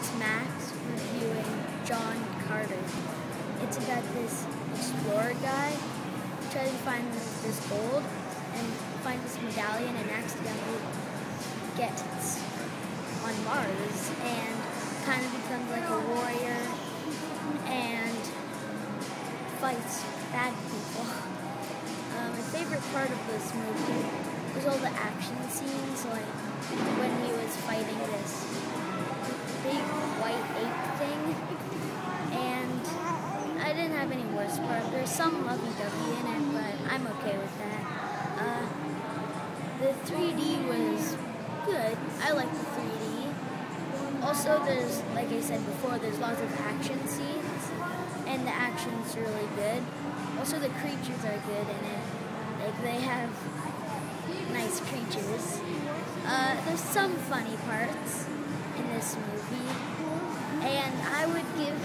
it's Max reviewing John Carter. It's about this explorer guy trying to find this gold and find this medallion and accidentally gets on Mars and kind of becomes like a warrior and fights bad people. Um, my favorite part of this movie was all the action scenes, some lovey-dovey in it, but I'm okay with that. Uh, the 3D was good. I like the 3D. Also, there's, like I said before, there's lots of action scenes, and the action's really good. Also, the creatures are good in it. Like, they have nice creatures. Uh, there's some funny parts in this movie, and I would give